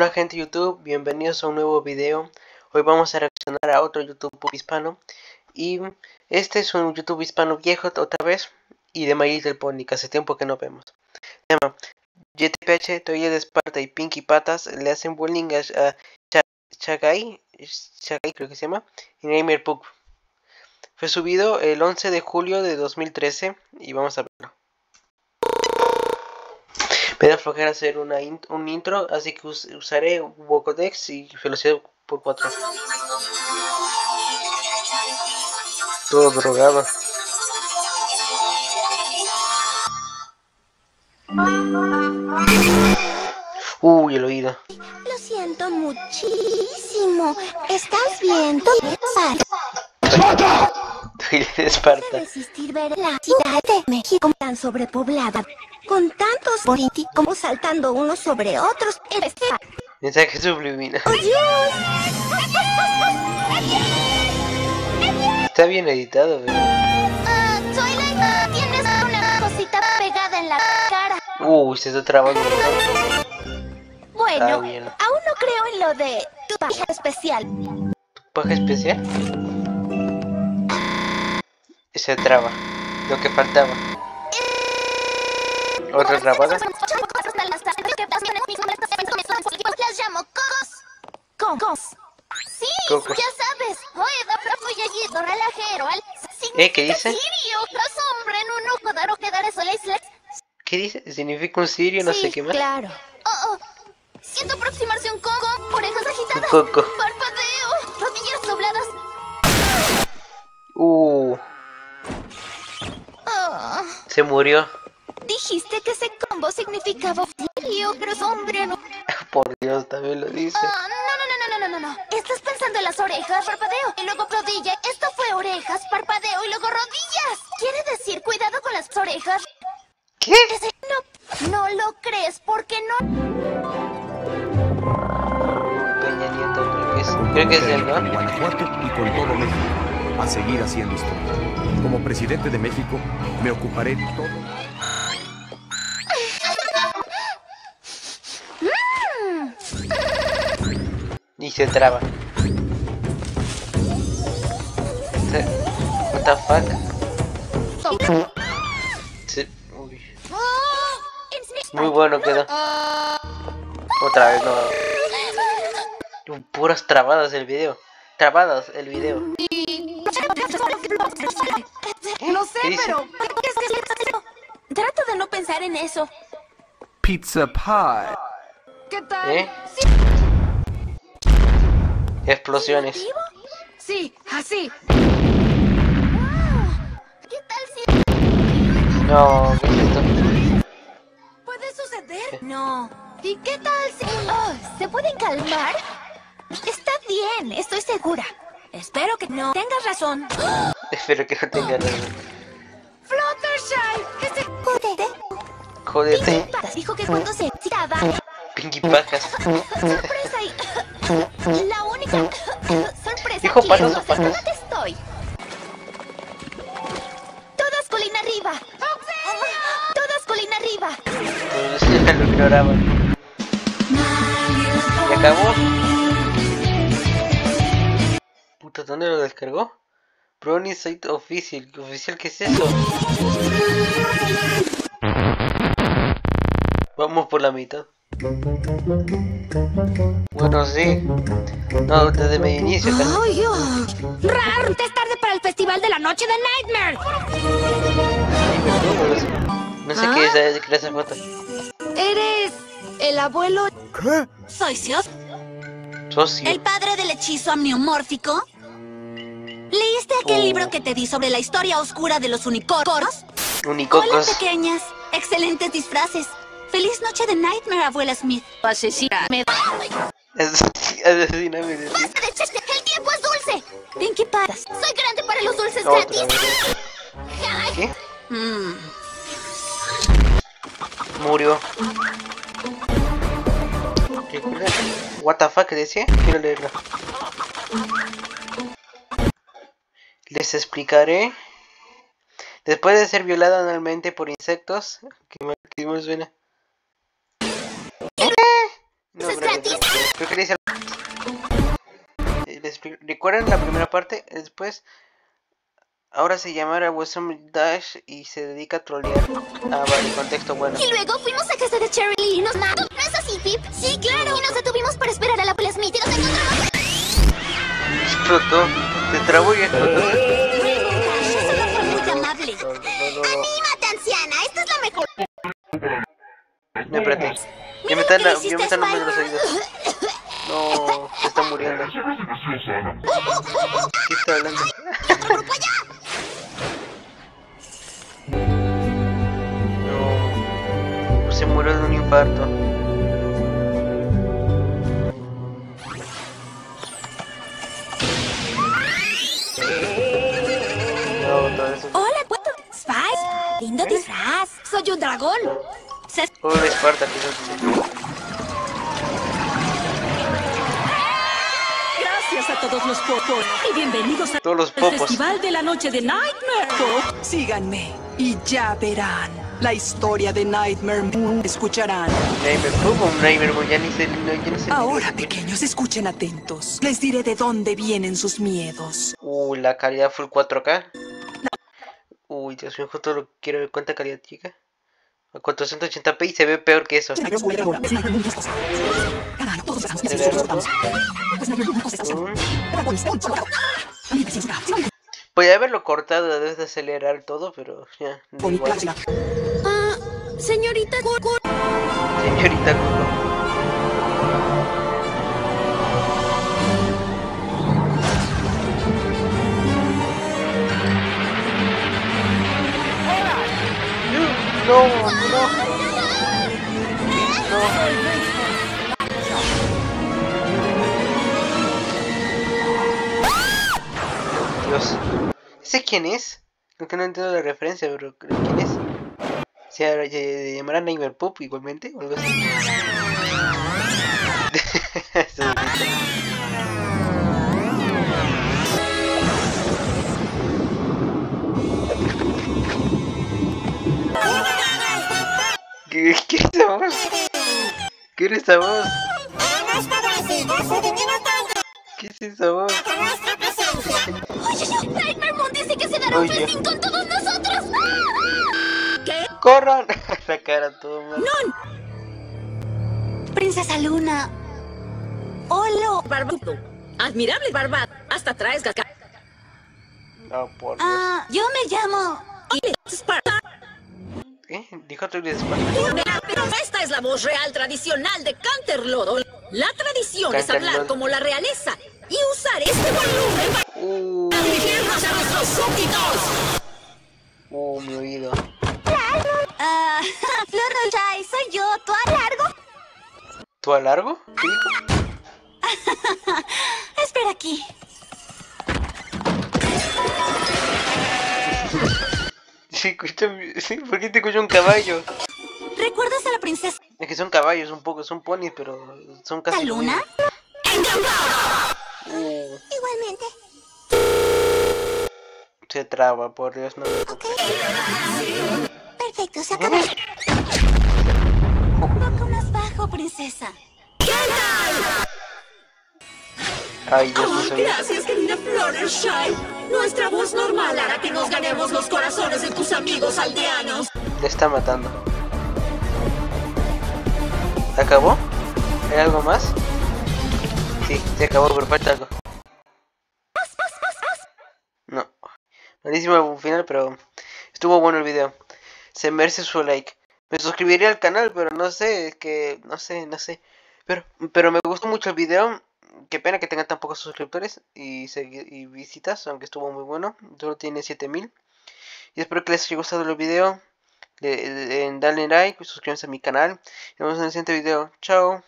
Hola gente YouTube, bienvenidos a un nuevo video. Hoy vamos a reaccionar a otro YouTube hispano. Y este es un YouTube hispano viejo otra vez. Y de My Little Pony, que hace tiempo que no vemos. Se llama JTPH, Toya de Esparta y Pinky Patas le hacen bullying a, Chagai, Chagai creo que se llama, y Neymer Pug. Fue subido el 11 de julio de 2013 y vamos a verlo. Me da flojera hacer una un intro, así que usaré Vocodex y velocidad por 4. Todo drogado. Uy, el oído. Lo siento muchísimo. ¿Estás bien? Estoy de Esparta. resistir ver la ciudad de México tan sobrepoblada con tantos políticos saltando unos sobre otros. Mensaje subliminal. ¡Oh, Dios! Está bien editado, ¿verdad? Uh, Twilight, tienes una cosita pegada en la cara. Uy, se está trabando. Bueno, aún no creo en lo de tu paja especial. ¿Tu paja especial? Se traba. Lo que faltaba. ¿Otra grabada? Las llamo cocos. Cocos. Sí, Cocos. ya sabes. Da profe y relajero. ¿Eh? ¿Qué dice? hombre, no, no, quedar quedar eso ¿Qué dice? ¿Significa un sirio? No sé qué más. claro. Oh, oh. Siento aproximarse un coco. Orejas agitadas. Un coco. Parpadeo. Se murió. Dijiste que ese combo significaba pero es hombre, no. Por Dios, también lo dice. Ah, no, no, no, no, no, no, no. Estás pensando en las orejas, parpadeo, y luego rodilla. Esto fue orejas, parpadeo, y luego rodillas. ¿Quiere decir cuidado con las orejas? ¿Qué? No, no lo crees, porque no. Peña Nieto, creo que es, creo que es él, ¿no? Guanajuato y con todo México, a seguir haciendo historia. Como presidente de México, me ocuparé todo. Y se traba. What the fuck? Sí. Uy. Muy bueno quedó. Otra vez no. Puras trabadas el video. Trabadas el video. No sé, pero... Trato de no pensar en eso. Pizza pie. ¿Qué tal? ¿Eh? Explosiones. Sí, así. ¿Qué tal si... No, ¿qué es esto? ¿Puede suceder? No. ¿Y qué tal si... Oh, ¿Se pueden calmar? Está bien, estoy segura. Espero que no tengas razón. Espero que no tenga. Fluttershy, ese... Jódete. Jódete. Dijo que cuando se excitaba... Pinky Pajas. Sorpresa y... La única sorpresa Dijo patas es o patas. ¿dónde estoy? Todas colina arriba. Todas colina arriba. Pues lo ignoraba. ¿Y acabó? Puta, ¿dónde lo descargó? Brownie Site Official. ¿Oficial qué es eso? Vamos por la mitad. Bueno, sí. No, desde mi inicio. ¡Ay, ¡Rar! ¡Es tarde para el festival de la noche de Nightmare! No sé qué es, eh, qué es esa foto. ¿Eres el abuelo? ¿Qué? Soy Sios, Socio. el padre del hechizo amniomórfico. ¿Leíste aquel Oh. libro que te di sobre la historia oscura de los unicornios? Hola, Unicocos. pequeñas. Excelentes disfraces. Feliz noche de Nightmare, abuela Smith. Asesina. Me... Asesíname. de ti. ¡Basta de chiste! ¡El tiempo es dulce! Pinky Patas. Soy grande para los dulces Otra gratis. ¿Qué? Mm. Murió. ¿Qué? What the fuck decía? Quiero leerlo. Les explicaré. Después de ser violada anualmente por insectos, ¿qué me, qué suena? ¿Dulces breve, gratis? Creo que le dice eh, ¿Recuerdan la primera parte? Después, ahora se llamará Wesson Dash y se dedica a trolear. Ah, vale, contexto bueno. Y luego fuimos a casa de Cherry Lee y nos mató. ¿No es así, Pip? Sí, claro. Y nos detuvimos para esperar a la Paula Smith y nos encontramos. Explotó. Se trabó y muy amable. Anímate, anciana. Esta es la mejor. No, espérate. Ya me están, lo ya me están dando los oídos. No, se está muriendo. ¿Qué está hablando? ¡Otro grupo! No. Se murió de un infarto. Soy un dragón. Se... Hola, Esparta, que Gracias a todos los popos y bienvenidos a Todos los el popos. Festival de la Noche de Nightmare. Pop, síganme y ya verán la historia de Nightmare Moon. Escucharán. Neighbor, ¿cómo un Neighbor? Ya ni sé, no, ya no sé. Ahora, pequeños, escuchen atentos. Les diré de dónde vienen sus miedos. Uh, la calidad full 4K. Uy, Dios mío, justo lo quiero ver cuánta calidad chica. A 480p y se ve peor que eso. Podría haberlo cortado, debes de acelerar todo, pero ya, igual. Ah, señorita. Señorita No, no. No. Dios. ¿Ese quién es? Creo que no entiendo la referencia, pero ¿quién es? ¿Se llamará Neighbor Pop igualmente? ¿Qué, ¿Qué es esa voz? ¿Qué es esa voz? ¿Qué es esa voz? Oye, dice que se dará un festín con todos nosotros. ¿Qué? ¡Corran! La cara todo mal. Princesa Luna. Hola. Barbudo. Admirable barba. Hasta traes gaca. No, por Dios. Ah, yo me llamo. ¿Qué? Dijo Esparta. Pero esta es la voz real tradicional de Canterlot. La tradición es hablar como la realeza y usar este volumen para Uh, dirigirnos a nuestros súbditos. uh, mi oído. Ah, Flor Chai, soy yo. ¿Tú a largo? ¿Tú a largo? ¿Qué dijo? Espera aquí. Sí, escucha mi- sí, ¿por qué te escucha un caballo? ¿Recuerdas a la princesa Es que son caballos un poco, son ponis, pero son casi lo Luna? Uh, Igualmente. se traba, por Dios, no me Ok. Perfecto, se acabó. Un poco más bajo, princesa. Ay, Dios mío, soy- Gracias, querida Fluttershy. Nuestra voz normal hará que nos ganemos los corazones de tus amigos aldeanos. le está matando. ¿Acabó? ¿Hay algo más? Sí, se acabó, pero falta algo. No. Malísimo final, pero estuvo bueno el video. Se merece su like. Me suscribiría al canal, pero no sé, es que no sé, no sé. Pero, pero me gustó mucho el video. Qué pena que tenga tan pocos suscriptores y, y visitas, aunque estuvo muy bueno. Solo tiene 7000. Y espero que les haya gustado el video. Le- le- Dale like, suscríbanse a mi canal. Nos vemos en el siguiente video. Chao.